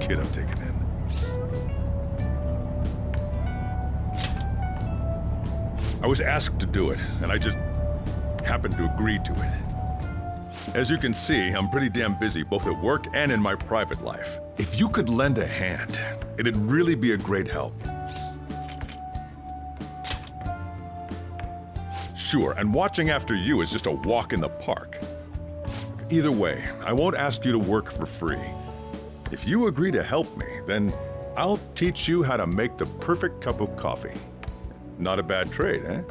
kid I've taken in. I was asked to do it, and I just happened to agree to it. As you can see, I'm pretty damn busy both at work and in my private life. If you could lend a hand, it'd really be a great help. Sure, and watching after you is just a walk in the park. Either way, I won't ask you to work for free. If you agree to help me, then I'll teach you how to make the perfect cup of coffee. Not a bad trade, eh?